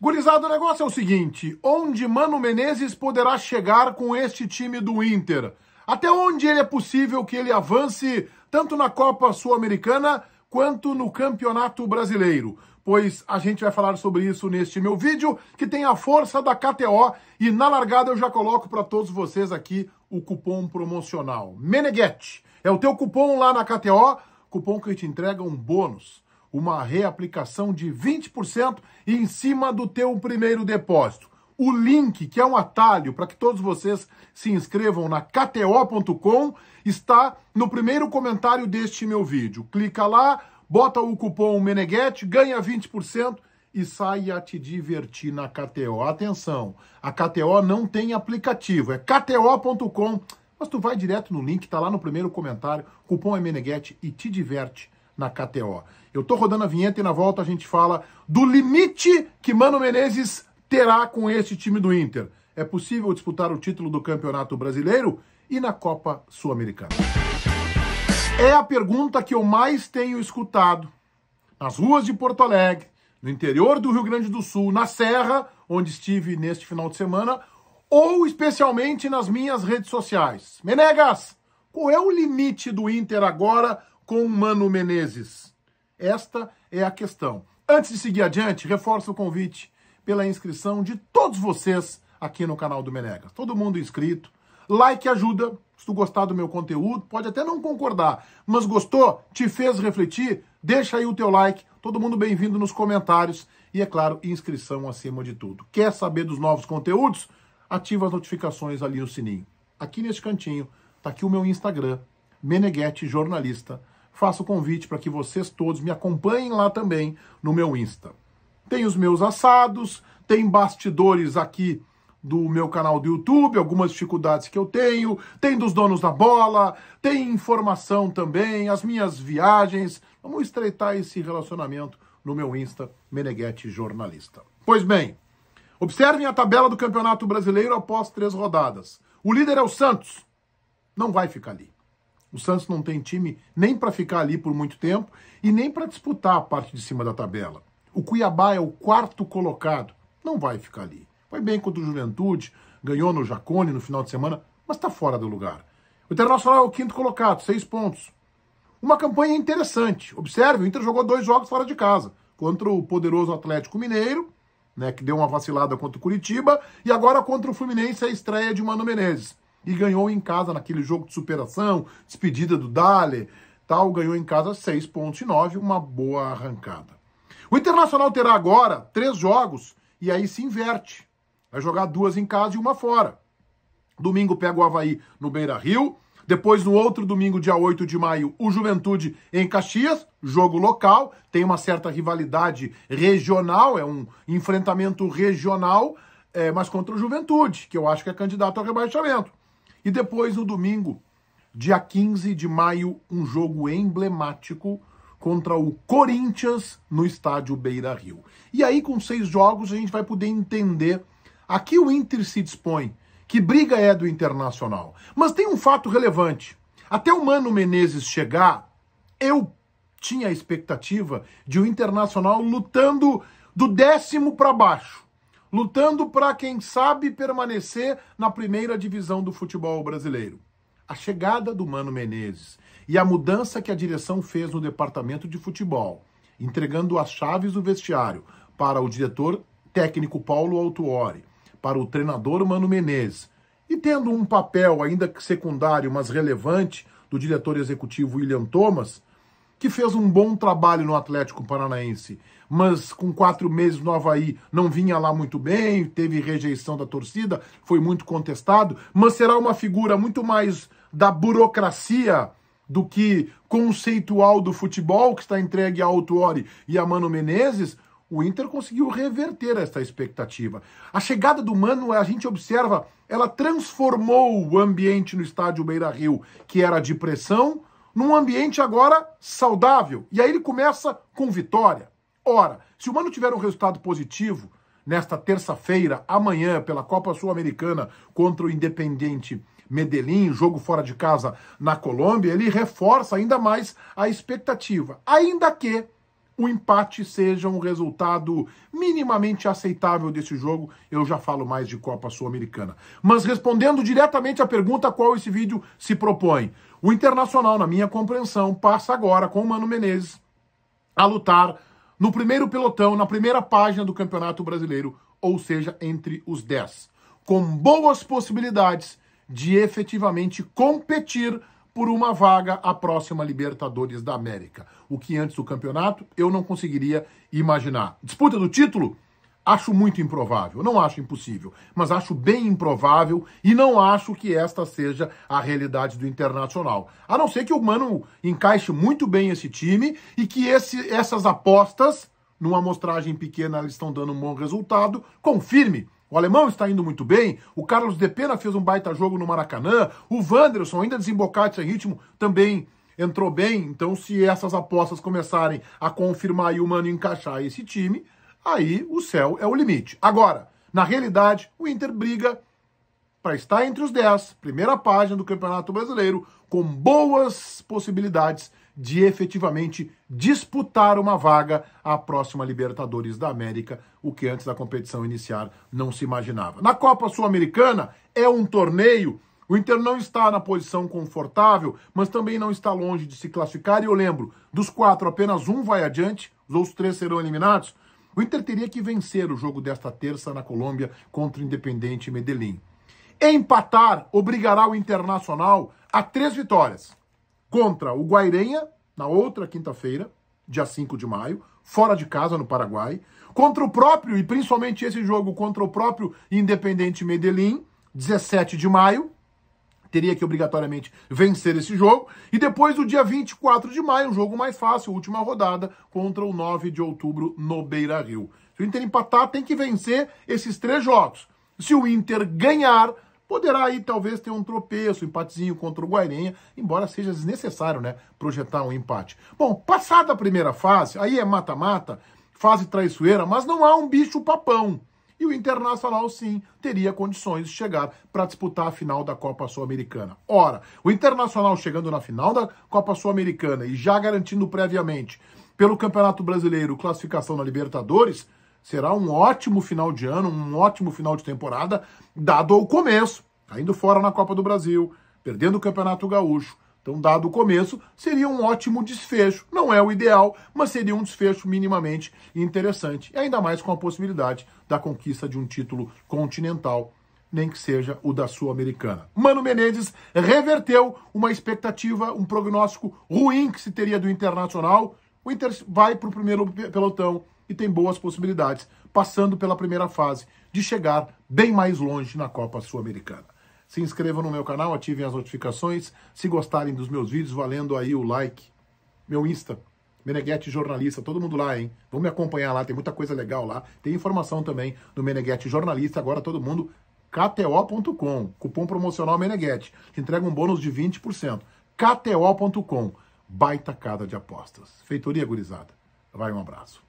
Gurizada, o negócio é o seguinte: onde Mano Menezes poderá chegar com este time do Inter? Até onde ele é possível que ele avance tanto na Copa Sul-Americana quanto no Campeonato Brasileiro? Pois a gente vai falar sobre isso neste meu vídeo, que tem a força da KTO, e na largada eu já coloco para todos vocês aqui o cupom promocional. Meneghete é o teu cupom lá na KTO, cupom que te entrega um bônus uma reaplicação de 20% em cima do teu primeiro depósito. O link, que é um atalho para que todos vocês se inscrevam na kto.com, está no primeiro comentário deste meu vídeo. Clica lá, bota o cupom Meneghete, ganha 20% e saia a te divertir na KTO. Atenção, a KTO não tem aplicativo, é kto.com, mas tu vai direto no link, está lá no primeiro comentário, cupom é Meneghete e te diverte na KTO. Eu tô rodando a vinheta e na volta a gente fala do limite que Mano Menezes terá com este time do Inter. É possível disputar o título do Campeonato Brasileiro e na Copa Sul-Americana? É a pergunta que eu mais tenho escutado nas ruas de Porto Alegre, no interior do Rio Grande do Sul, na Serra, onde estive neste final de semana, ou especialmente nas minhas redes sociais. Menegas, qual é o limite do Inter agora com Mano Menezes? Esta é a questão. Antes de seguir adiante, reforço o convite pela inscrição de todos vocês aqui no canal do Menegas. Todo mundo inscrito. Like ajuda. Se tu gostar do meu conteúdo, pode até não concordar, mas gostou, te fez refletir, deixa aí o teu like. Todo mundo bem-vindo nos comentários e, é claro, inscrição acima de tudo. Quer saber dos novos conteúdos? Ativa as notificações ali no sininho. Aqui neste cantinho tá aqui o meu Instagram, Meneghetti Jornalista faço o convite para que vocês todos me acompanhem lá também no meu Insta. Tem os meus assados, tem bastidores aqui do meu canal do YouTube, algumas dificuldades que eu tenho, tem dos donos da bola, tem informação também, as minhas viagens. Vamos estreitar esse relacionamento no meu Insta, Meneghetti Jornalista. Pois bem, observem a tabela do Campeonato Brasileiro após três rodadas. O líder é o Santos. Não vai ficar ali. O Santos não tem time nem para ficar ali por muito tempo e nem para disputar a parte de cima da tabela. O Cuiabá é o quarto colocado, não vai ficar ali. Foi bem contra o Juventude, ganhou no Jacone no final de semana, mas está fora do lugar. O Internacional é o quinto colocado, seis pontos. Uma campanha interessante. Observe, o Inter jogou dois jogos fora de casa. Contra o poderoso Atlético Mineiro, né, que deu uma vacilada contra o Curitiba, e agora contra o Fluminense a estreia de Mano Menezes e ganhou em casa naquele jogo de superação, despedida do Dale, tal, ganhou em casa 6 pontos e 9, uma boa arrancada. O Internacional terá agora três jogos e aí se inverte. Vai jogar duas em casa e uma fora. Domingo pega o Havaí no Beira Rio. Depois, no outro domingo, dia 8 de maio, o Juventude em Caxias, jogo local, tem uma certa rivalidade regional, é um enfrentamento regional, é, mas contra o Juventude, que eu acho que é candidato ao rebaixamento. E depois, no domingo, dia 15 de maio, um jogo emblemático contra o Corinthians no estádio Beira Rio. E aí, com seis jogos, a gente vai poder entender a que o Inter se dispõe. Que briga é do Internacional. Mas tem um fato relevante. Até o Mano Menezes chegar, eu tinha a expectativa de o Internacional lutando do décimo para baixo lutando para, quem sabe, permanecer na primeira divisão do futebol brasileiro. A chegada do Mano Menezes e a mudança que a direção fez no departamento de futebol, entregando as chaves do vestiário para o diretor técnico Paulo Autuori, para o treinador Mano Menezes, e tendo um papel ainda secundário, mas relevante, do diretor executivo William Thomas, que fez um bom trabalho no Atlético Paranaense, mas com quatro meses no Havaí não vinha lá muito bem, teve rejeição da torcida, foi muito contestado, mas será uma figura muito mais da burocracia do que conceitual do futebol, que está entregue a Autuori e a Mano Menezes, o Inter conseguiu reverter essa expectativa. A chegada do Mano, a gente observa, ela transformou o ambiente no estádio Beira Rio, que era de pressão, num ambiente agora saudável. E aí ele começa com vitória. Ora, se o Mano tiver um resultado positivo nesta terça-feira, amanhã, pela Copa Sul-Americana contra o Independente Medellín, jogo fora de casa na Colômbia, ele reforça ainda mais a expectativa. Ainda que o empate seja um resultado minimamente aceitável desse jogo. Eu já falo mais de Copa Sul-Americana. Mas respondendo diretamente à pergunta a qual esse vídeo se propõe. O Internacional, na minha compreensão, passa agora com o Mano Menezes a lutar no primeiro pelotão, na primeira página do Campeonato Brasileiro, ou seja, entre os 10, com boas possibilidades de efetivamente competir por uma vaga à próxima Libertadores da América. O que antes do campeonato eu não conseguiria imaginar. Disputa do título? Acho muito improvável. Não acho impossível, mas acho bem improvável e não acho que esta seja a realidade do Internacional. A não ser que o Mano encaixe muito bem esse time e que esse, essas apostas, numa amostragem pequena, estão dando um bom resultado, confirme o alemão está indo muito bem. O Carlos De Pena fez um baita jogo no Maracanã. O Wanderson, ainda desembocado sem ritmo, também entrou bem. Então, se essas apostas começarem a confirmar e o Mano encaixar esse time, aí o céu é o limite. Agora, na realidade, o Inter briga para estar entre os 10, primeira página do Campeonato Brasileiro, com boas possibilidades de efetivamente disputar uma vaga à próxima Libertadores da América, o que antes da competição iniciar não se imaginava. Na Copa Sul-Americana é um torneio, o Inter não está na posição confortável, mas também não está longe de se classificar. E eu lembro, dos quatro, apenas um vai adiante, os outros três serão eliminados. O Inter teria que vencer o jogo desta terça na Colômbia contra o Independente Medellín. Empatar obrigará o Internacional a três vitórias contra o Guairenha, na outra quinta-feira, dia 5 de maio, fora de casa, no Paraguai. Contra o próprio, e principalmente esse jogo contra o próprio Independente Medellín, 17 de maio. Teria que obrigatoriamente vencer esse jogo. E depois, o dia 24 de maio, um jogo mais fácil, última rodada, contra o 9 de outubro no Beira Rio. Se o Inter empatar, tem que vencer esses três jogos. Se o Inter ganhar, Poderá aí talvez ter um tropeço, um empatezinho contra o Guairenha, embora seja desnecessário, né, projetar um empate. Bom, passada a primeira fase, aí é mata-mata, fase traiçoeira, mas não há um bicho papão. E o Internacional, sim, teria condições de chegar para disputar a final da Copa Sul-Americana. Ora, o Internacional chegando na final da Copa Sul-Americana e já garantindo previamente pelo Campeonato Brasileiro classificação na Libertadores, será um ótimo final de ano, um ótimo final de temporada, dado o começo, caindo fora na Copa do Brasil, perdendo o Campeonato Gaúcho. Então, dado o começo, seria um ótimo desfecho. Não é o ideal, mas seria um desfecho minimamente interessante. E ainda mais com a possibilidade da conquista de um título continental, nem que seja o da Sul-Americana. Mano Menezes reverteu uma expectativa, um prognóstico ruim que se teria do Internacional. O Inter vai para o primeiro pelotão e tem boas possibilidades, passando pela primeira fase, de chegar bem mais longe na Copa Sul-Americana. Se inscrevam no meu canal, ativem as notificações. Se gostarem dos meus vídeos, valendo aí o like. Meu Insta, Meneghetti Jornalista, todo mundo lá, hein? Vamos me acompanhar lá, tem muita coisa legal lá. Tem informação também do Meneghetti Jornalista, agora todo mundo kto.com, cupom promocional Meneghetti, que entrega um bônus de 20%. kto.com, baita cada de apostas. Feitoria gurizada. Vai um abraço.